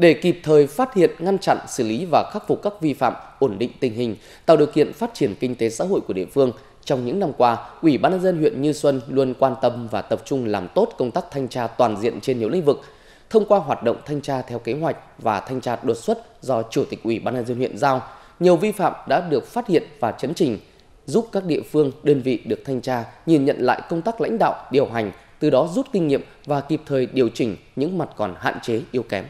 để kịp thời phát hiện, ngăn chặn, xử lý và khắc phục các vi phạm, ổn định tình hình, tạo điều kiện phát triển kinh tế xã hội của địa phương. Trong những năm qua, Ủy ban nhân dân huyện Như Xuân luôn quan tâm và tập trung làm tốt công tác thanh tra toàn diện trên nhiều lĩnh vực. Thông qua hoạt động thanh tra theo kế hoạch và thanh tra đột xuất do Chủ tịch Ủy ban nhân dân huyện giao, nhiều vi phạm đã được phát hiện và chấn trình, giúp các địa phương, đơn vị được thanh tra nhìn nhận lại công tác lãnh đạo, điều hành, từ đó rút kinh nghiệm và kịp thời điều chỉnh những mặt còn hạn chế yếu kém.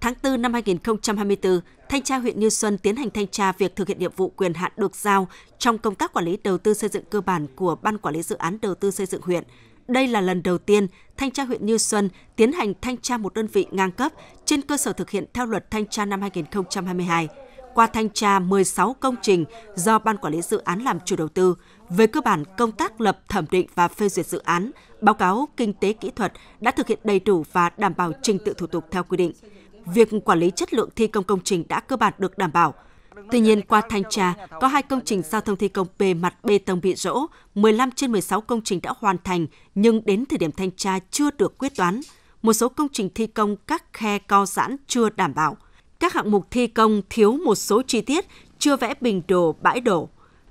Tháng 4 năm 2024, Thanh tra huyện Như Xuân tiến hành thanh tra việc thực hiện nhiệm vụ quyền hạn được giao trong công tác quản lý đầu tư xây dựng cơ bản của Ban Quản lý Dự án Đầu tư xây dựng huyện. Đây là lần đầu tiên Thanh tra huyện Như Xuân tiến hành thanh tra một đơn vị ngang cấp trên cơ sở thực hiện theo luật thanh tra năm 2022 qua thanh tra 16 công trình do Ban Quản lý Dự án làm chủ đầu tư. Về cơ bản, công tác lập thẩm định và phê duyệt dự án, báo cáo kinh tế kỹ thuật đã thực hiện đầy đủ và đảm bảo trình tự thủ tục theo quy định. Việc quản lý chất lượng thi công công trình đã cơ bản được đảm bảo. Tuy nhiên, qua thanh tra, có hai công trình giao thông thi công bề mặt bê tông bị rỗ, 15 trên 16 công trình đã hoàn thành nhưng đến thời điểm thanh tra chưa được quyết toán. Một số công trình thi công các khe co giãn chưa đảm bảo – các hạng mục thi công thiếu một số chi tiết, chưa vẽ bình đồ bãi đổ.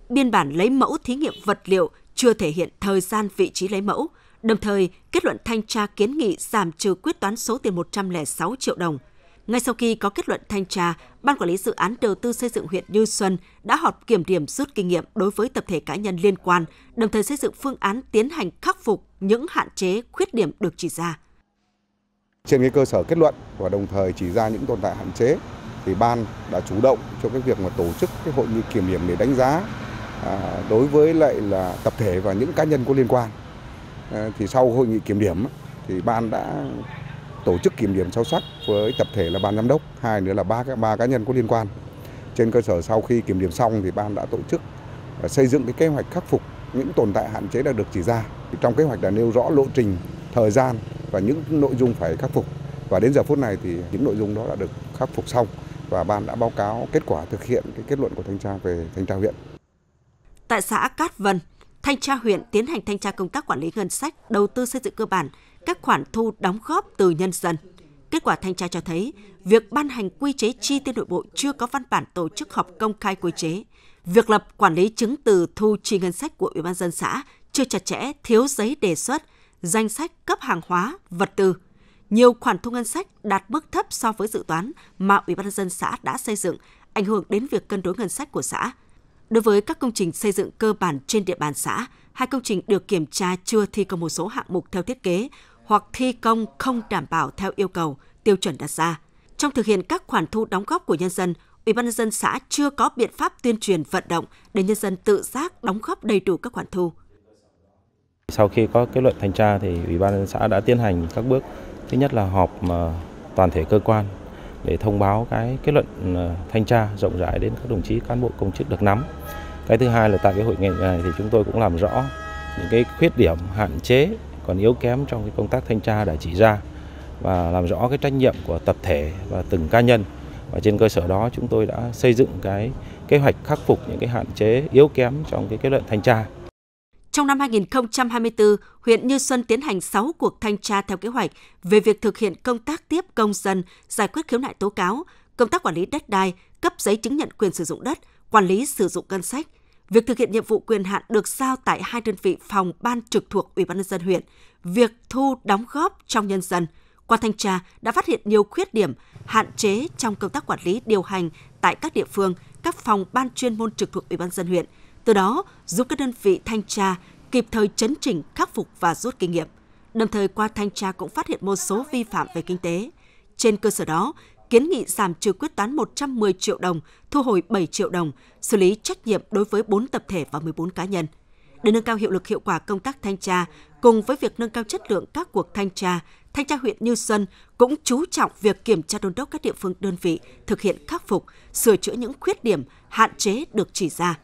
Biên bản lấy mẫu thí nghiệm vật liệu chưa thể hiện thời gian vị trí lấy mẫu. Đồng thời, kết luận thanh tra kiến nghị giảm trừ quyết toán số tiền 106 triệu đồng. Ngay sau khi có kết luận thanh tra, Ban Quản lý Dự án Đầu tư xây dựng huyện Như Xuân đã họp kiểm điểm rút kinh nghiệm đối với tập thể cá nhân liên quan, đồng thời xây dựng phương án tiến hành khắc phục những hạn chế, khuyết điểm được chỉ ra. Trên cái cơ sở kết luận và đồng thời chỉ ra những tồn tại hạn chế thì ban đã chủ động cho cái việc mà tổ chức cái hội nghị kiểm điểm để đánh giá à, đối với lại là tập thể và những cá nhân có liên quan. À, thì sau hội nghị kiểm điểm thì ban đã tổ chức kiểm điểm sâu sắc với tập thể là ban giám đốc, hai nữa là ba ba cá nhân có liên quan. Trên cơ sở sau khi kiểm điểm xong thì ban đã tổ chức à, xây dựng cái kế hoạch khắc phục những tồn tại hạn chế đã được chỉ ra. Trong kế hoạch đã nêu rõ lộ trình, thời gian và những nội dung phải khắc phục. Và đến giờ phút này thì những nội dung đó đã được khắc phục xong và ban đã báo cáo kết quả thực hiện cái kết luận của thanh tra về thanh tra huyện. Tại xã Cát Vân, thanh tra huyện tiến hành thanh tra công tác quản lý ngân sách, đầu tư xây dựng cơ bản, các khoản thu đóng góp từ nhân dân. Kết quả thanh tra cho thấy, việc ban hành quy chế chi tiêu nội bộ chưa có văn bản tổ chức họp công khai quy chế, việc lập quản lý chứng từ thu chi ngân sách của Ủy ban dân xã chưa chặt chẽ, thiếu giấy đề xuất, danh sách cấp hàng hóa, vật tư. Nhiều khoản thu ngân sách đạt mức thấp so với dự toán mà Ủy ban dân xã đã xây dựng, ảnh hưởng đến việc cân đối ngân sách của xã. Đối với các công trình xây dựng cơ bản trên địa bàn xã, hai công trình được kiểm tra chưa thi công một số hạng mục theo thiết kế hoặc thi công không đảm bảo theo yêu cầu, tiêu chuẩn đặt ra. Trong thực hiện các khoản thu đóng góp của nhân dân, Ủy ban nhân dân xã chưa có biện pháp tuyên truyền vận động để nhân dân tự giác đóng góp đầy đủ các khoản thu. Sau khi có kết luận thanh tra thì Ủy ban nhân xã đã tiến hành các bước thứ nhất là họp ờ, toàn thể cơ quan để thông báo cái kết luận ờ, thanh tra rộng rãi đến các đồng chí cán bộ công chức được nắm. Cái thứ hai là tại cái hội nghị này thì chúng tôi cũng làm rõ những cái khuyết điểm hạn chế còn yếu kém trong cái công tác thanh tra đã chỉ ra và làm rõ cái trách nhiệm của tập thể và từng cá nhân và trên cơ sở đó chúng tôi đã xây dựng cái kế hoạch khắc phục những cái hạn chế yếu kém trong cái kết luận thanh tra. Trong năm 2024, huyện Như Xuân tiến hành 6 cuộc thanh tra theo kế hoạch về việc thực hiện công tác tiếp công dân, giải quyết khiếu nại tố cáo, công tác quản lý đất đai, cấp giấy chứng nhận quyền sử dụng đất, quản lý sử dụng ngân sách. Việc thực hiện nhiệm vụ quyền hạn được giao tại hai đơn vị phòng ban trực thuộc Ủy ban nhân dân huyện, việc thu đóng góp trong nhân dân. Qua thanh tra đã phát hiện nhiều khuyết điểm, hạn chế trong công tác quản lý điều hành tại các địa phương, các phòng ban chuyên môn trực thuộc Ủy ban dân huyện – từ đó giúp các đơn vị thanh tra kịp thời chấn chỉnh, khắc phục và rút kinh nghiệm. Đồng thời qua thanh tra cũng phát hiện một số vi phạm về kinh tế. Trên cơ sở đó, kiến nghị giảm trừ quyết toán 110 triệu đồng, thu hồi 7 triệu đồng, xử lý trách nhiệm đối với 4 tập thể và 14 cá nhân. Để nâng cao hiệu lực hiệu quả công tác thanh tra, cùng với việc nâng cao chất lượng các cuộc thanh tra, Thanh tra huyện Như Xuân cũng chú trọng việc kiểm tra đôn đốc các địa phương đơn vị thực hiện khắc phục, sửa chữa những khuyết điểm, hạn chế được chỉ ra.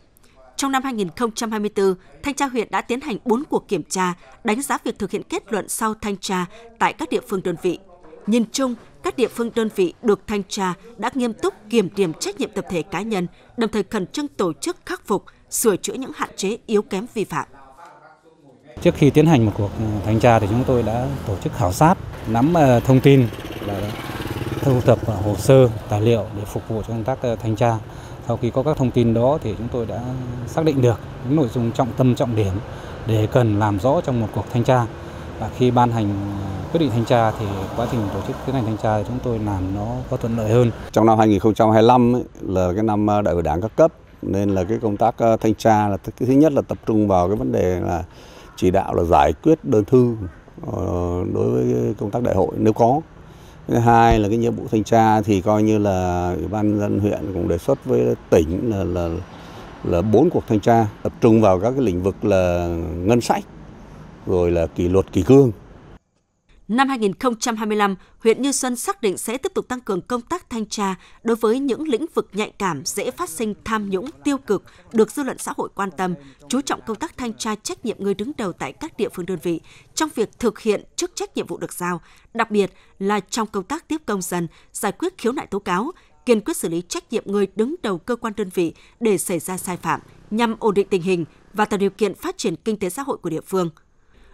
Trong năm 2024, Thanh tra huyện đã tiến hành 4 cuộc kiểm tra, đánh giá việc thực hiện kết luận sau thanh tra tại các địa phương đơn vị. Nhìn chung, các địa phương đơn vị được thanh tra đã nghiêm túc kiểm điểm trách nhiệm tập thể cá nhân, đồng thời khẩn trương tổ chức khắc phục, sửa chữa những hạn chế yếu kém vi phạm. Trước khi tiến hành một cuộc ừ, thanh tra thì chúng tôi đã tổ chức khảo sát, nắm ờ, thông tin thu thập ờ, hồ sơ, tài liệu để phục vụ cho công tác ờ, thanh tra. Sau khi có các thông tin đó thì chúng tôi đã xác định được những nội dung trọng tâm trọng điểm để cần làm rõ trong một cuộc thanh tra. Và khi ban hành quyết định thanh tra thì quá trình tổ chức tiến hành thanh tra thì chúng tôi làm nó có thuận lợi hơn. Trong năm 2025 ấy, là cái năm ờ, đại hội đảng các cấp nên là cái công tác ờ, thanh tra là cái thứ nhất là tập trung vào cái vấn đề là chỉ đạo là giải quyết đơn thư ờ, đối với công tác đại hội nếu có thứ hai là cái nhiệm vụ thanh tra thì coi như là ủy ban dân huyện cũng đề xuất với tỉnh là là là bốn cuộc thanh tra tập trung vào các cái lĩnh vực là ngân sách rồi là kỷ luật kỷ cương Năm 2025, huyện Như Xuân xác định sẽ tiếp tục tăng cường công tác thanh tra đối với những lĩnh vực nhạy cảm dễ phát sinh tham nhũng tiêu cực được dư luận xã hội quan tâm, chú trọng công tác thanh tra trách nhiệm người đứng đầu tại các địa phương đơn vị trong việc thực hiện chức trách nhiệm vụ được giao, đặc biệt là trong công tác tiếp công dân, giải quyết khiếu nại tố cáo, kiên quyết xử lý trách nhiệm người đứng đầu cơ quan đơn vị để xảy ra sai phạm nhằm ổn định tình hình và tạo điều kiện phát triển kinh tế xã hội của địa phương –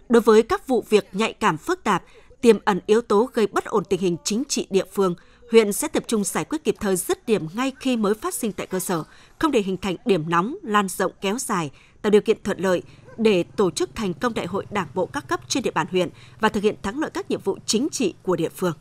Đối với các vụ việc nhạy cảm phức tạp, tiềm ẩn yếu tố gây bất ổn tình hình chính trị địa phương, huyện sẽ tập trung giải quyết kịp thời dứt điểm ngay khi mới phát sinh tại cơ sở, không để hình thành điểm nóng lan rộng kéo dài, tạo điều kiện thuận lợi để tổ chức thành công đại hội đảng bộ các cấp trên địa bàn huyện và thực hiện thắng lợi các nhiệm vụ chính trị của địa phương.